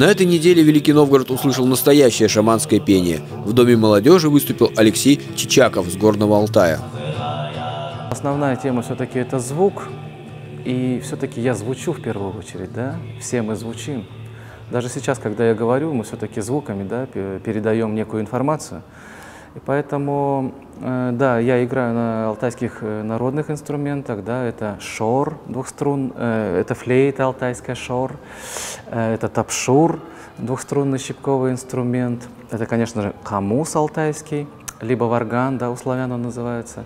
На этой неделе Великий Новгород услышал настоящее шаманское пение. В Доме молодежи выступил Алексей Чичаков с Горного Алтая. Основная тема все-таки это звук. И все-таки я звучу в первую очередь, да? Все мы звучим. Даже сейчас, когда я говорю, мы все-таки звуками да, передаем некую информацию. И поэтому, да, я играю на алтайских э, народных инструментах, да, это шор двухструн, э, это флейта алтайская шор, это тапшур, двухструнный щипковый инструмент, это, конечно же, камус алтайский, либо варган, да, у славян он называется,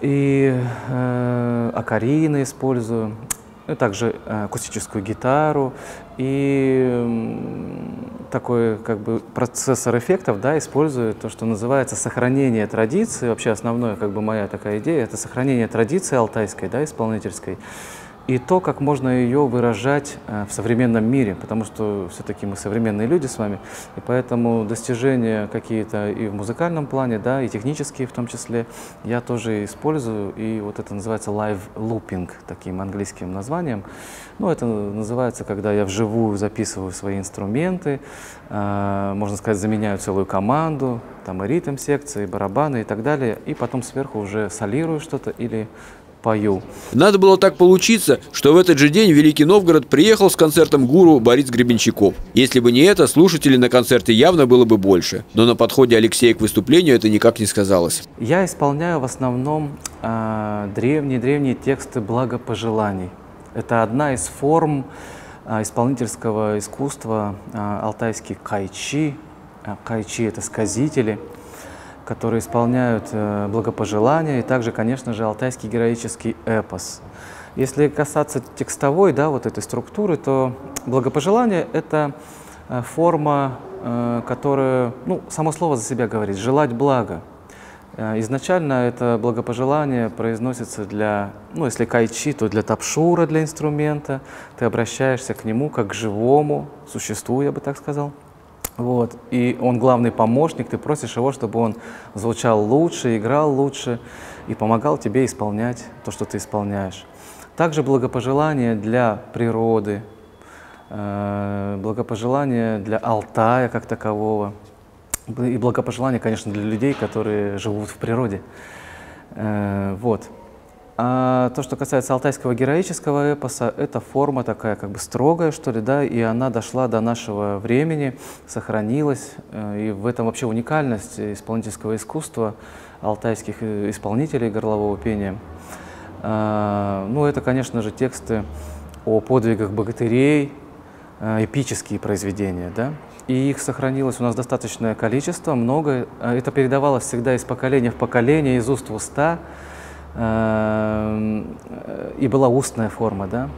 и э, акарины использую, ну, также э, акустическую гитару и такой как бы процессор эффектов, да, использую то, что называется сохранение традиции. Вообще основная как бы моя такая идея – это сохранение традиции алтайской, да, исполнительской и то, как можно ее выражать э, в современном мире, потому что все-таки мы современные люди с вами, и поэтому достижения какие-то и в музыкальном плане, да, и технические в том числе, я тоже использую, и вот это называется live looping, таким английским названием. Ну, это называется, когда я вживую записываю свои инструменты, э, можно сказать, заменяю целую команду, там и ритм секции, и барабаны и так далее, и потом сверху уже солирую что-то или пою. Надо было так получиться, что в этот же день Великий Новгород приехал с концертом гуру Борис Гребенщиков. Если бы не это, слушателей на концерте явно было бы больше. Но на подходе Алексея к выступлению это никак не сказалось. Я исполняю в основном древние-древние э, тексты благопожеланий. Это одна из форм э, исполнительского искусства э, алтайский кайчи. Э, кайчи – это сказители – которые исполняют э, благопожелания, и также, конечно же, алтайский героический эпос. Если касаться текстовой, да, вот этой структуры, то благопожелание – это э, форма, э, которая, ну, само слово за себя говорит, желать блага. Изначально это благопожелание произносится для, ну, если кайчи, то для тапшура, для инструмента. Ты обращаешься к нему как к живому существу, я бы так сказал. Вот. И он главный помощник, ты просишь его, чтобы он звучал лучше, играл лучше и помогал тебе исполнять то, что ты исполняешь. Также благопожелание для природы, э, благопожелание для Алтая как такового, и благопожелание, конечно, для людей, которые живут в природе. Э, вот. А то, что касается алтайского героического эпоса, это форма такая как бы строгая, что ли, да, и она дошла до нашего времени, сохранилась, э, и в этом вообще уникальность исполнительского искусства алтайских исполнителей горлового пения. А, ну, это, конечно же, тексты о подвигах богатырей, э, эпические произведения, да, и их сохранилось у нас достаточное количество, много. Это передавалось всегда из поколения в поколение, из уст в уста. Эм, и была устная форма, да.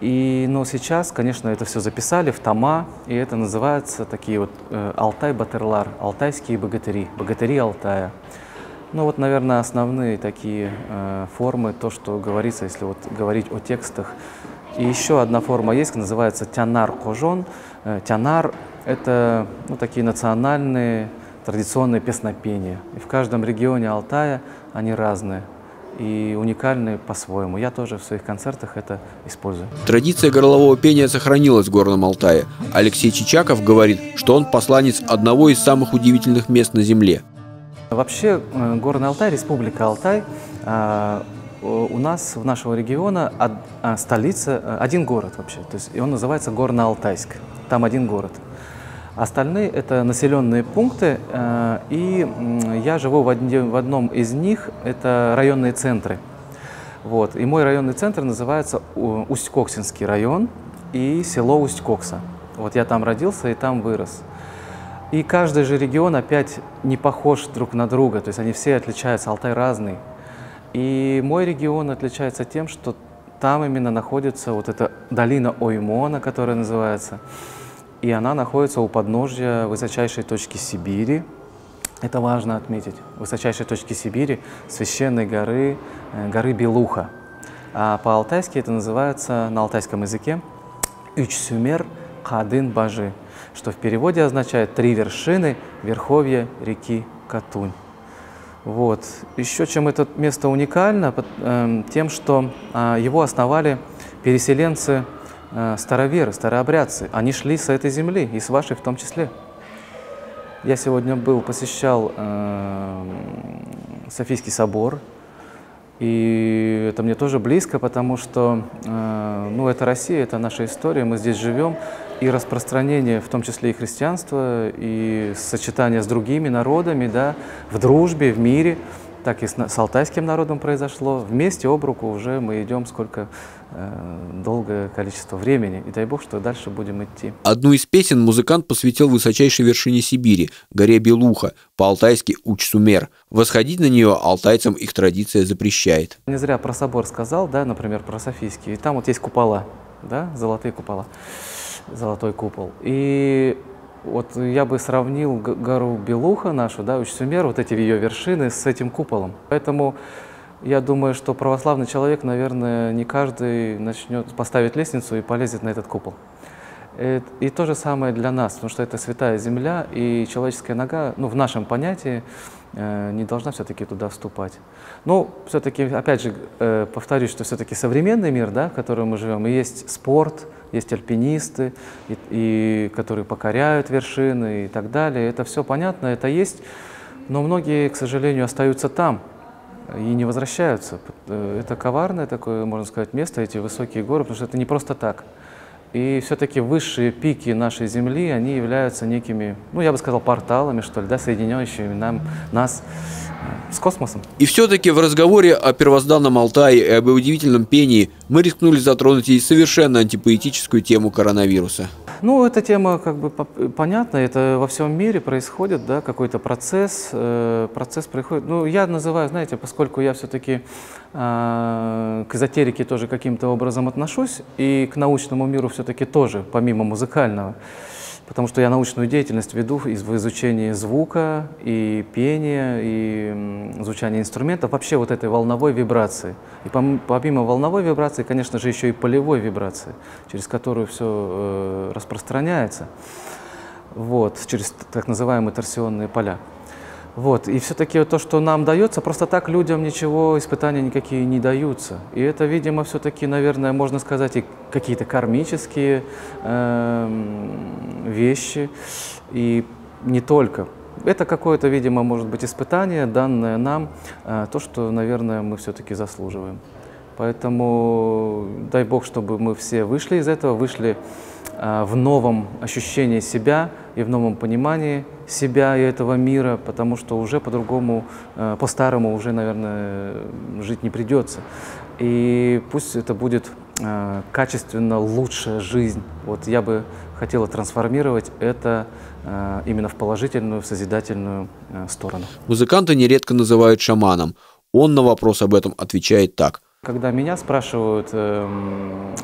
И, но сейчас, конечно, это все записали в тома, и это называется такие вот э, Алтай-Батерлар, алтайские богатыри, богатыри Алтая. Ну вот, наверное, основные такие э, формы, то, что говорится, если вот говорить о текстах. И еще одна форма есть, называется тянар-кожон. Э, тянар – это ну, такие национальные традиционные песнопения. И в каждом регионе Алтая они разные и уникальны по-своему. Я тоже в своих концертах это использую. Традиция горлового пения сохранилась в Горном Алтае. Алексей Чичаков говорит, что он посланец одного из самых удивительных мест на Земле. Вообще, э, Горный Алтай, Республика Алтай, э, у нас, в нашего региона, столица, э, один город вообще, то есть и он называется Горно-Алтайск, там один город – Остальные – это населенные пункты, э, и я живу в одном из них, это районные центры. Вот. И мой районный центр называется Усть-Коксинский район и село Усть-Кокса. Вот я там родился и там вырос. И каждый же регион опять не похож друг на друга, то есть они все отличаются, Алтай разный. И мой регион отличается тем, что там именно находится вот эта долина Оймона, которая называется, и она находится у подножья высочайшей точки Сибири. Это важно отметить. Высочайшей точки Сибири, священной горы, э, горы Белуха. А по-алтайски это называется на алтайском языке Ючсюмер Кадын Бажи, что в переводе означает «три вершины верховья реки Катунь». Вот. Еще чем это место уникально, эм, тем, что а, его основали переселенцы староверы, старообрядцы. Они шли с этой земли, и с вашей в том числе. Я сегодня был, посещал э, Софийский собор, и это мне тоже близко, потому что э, ну, это Россия, это наша история, мы здесь живем, и распространение, в том числе и христианства, и сочетание с другими народами, да, в дружбе, в мире – так и с, с алтайским народом произошло. Вместе об руку уже мы идем сколько э, долгое количество времени. И дай бог, что дальше будем идти. Одну из песен музыкант посвятил высочайшей вершине Сибири, горе Белуха, по-алтайски Учсумер. Восходить на нее алтайцам их традиция запрещает. Не зря про собор сказал, да, например, про Софийский. И там вот есть купола, да, золотые купола, золотой купол. И вот я бы сравнил гору Белуха нашу, да, Уч-Сумер, вот эти ее вершины с этим куполом. Поэтому я думаю, что православный человек, наверное, не каждый начнет поставить лестницу и полезет на этот купол. Э, и то же самое для нас, потому что это святая земля, и человеческая нога, ну, в нашем понятии, э, не должна все-таки туда вступать. Но все-таки, опять же, э, повторюсь, что все-таки современный мир, да, в котором мы живем, и есть спорт, есть альпинисты, и, и, которые покоряют вершины и так далее. Это все понятно, это есть, но многие, к сожалению, остаются там и не возвращаются. Это коварное такое, можно сказать, место, эти высокие горы, потому что это не просто так. И все-таки высшие пики нашей Земли, они являются некими, ну, я бы сказал, порталами, что ли, да, соединяющими нам, нас с космосом. И все-таки в разговоре о первозданном Алтае и об удивительном пении мы рискнули затронуть и совершенно антипоэтическую тему коронавируса. Ну, эта тема как бы понятна, это во всем мире происходит, да, какой-то процесс, э, процесс происходит. Ну, я называю, знаете, поскольку я все-таки э, к эзотерике тоже каким-то образом отношусь, и к научному миру все-таки тоже, помимо музыкального, потому что я научную деятельность веду в изучении звука и пения, и звучания инструментов, вообще вот этой волновой вибрации. И помимо волновой вибрации, конечно же, еще и полевой вибрации, через которую все э, распространяется, вот, через так называемые торсионные поля. Вот. И все-таки то, что нам дается, просто так людям ничего, испытания никакие не даются. И это, видимо, все-таки, наверное, можно сказать, и какие-то кармические э, вещи, и не только. Это какое-то, видимо, может быть испытание, данное нам, э, то, что, наверное, мы все-таки заслуживаем. Поэтому дай Бог, чтобы мы все вышли из этого, вышли э, в новом ощущении себя и в новом понимании себя и этого мира, потому что уже по-другому, э, по-старому уже, наверное, жить не придется. И пусть это будет э, качественно лучшая жизнь. Вот я бы хотела трансформировать это э, именно в положительную, в созидательную сторону. Музыканта нередко называют шаманом. Он на вопрос об этом отвечает так. Когда меня спрашивают, э,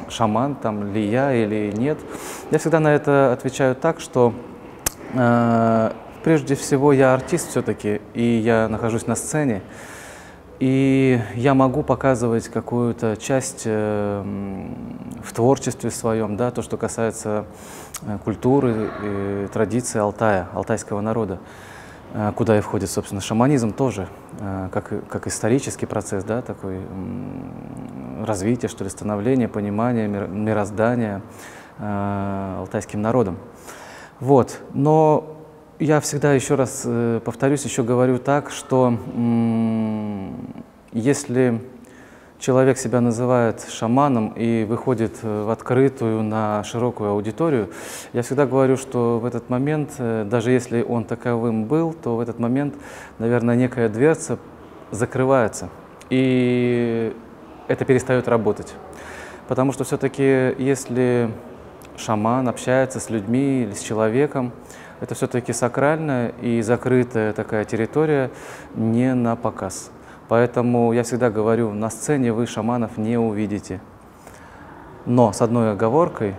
шаман там ли я или нет, я всегда на это отвечаю так, что прежде всего, я артист все-таки, и я нахожусь на сцене, и я могу показывать какую-то часть э, в творчестве своем, да, то, что касается э, культуры и традиции Алтая, алтайского народа, куда и входит, собственно, шаманизм тоже, как, как исторический процесс, да, такой развитие, что ли, становление, понимание мироздания алтайским народом. Вот. Но я всегда еще раз э, повторюсь, еще говорю так, что если человек себя называет шаманом и выходит э, в открытую, на широкую аудиторию, я всегда говорю, что в этот момент, э, даже если он таковым был, то в этот момент, наверное, некая дверца закрывается, и это перестает работать. Потому что все-таки, если шаман общается с людьми или с человеком. Это все-таки сакральная и закрытая такая территория, не на показ. Поэтому я всегда говорю, на сцене вы шаманов не увидите. Но с одной оговоркой,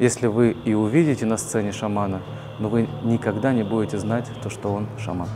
если вы и увидите на сцене шамана, но вы никогда не будете знать то, что он шаман.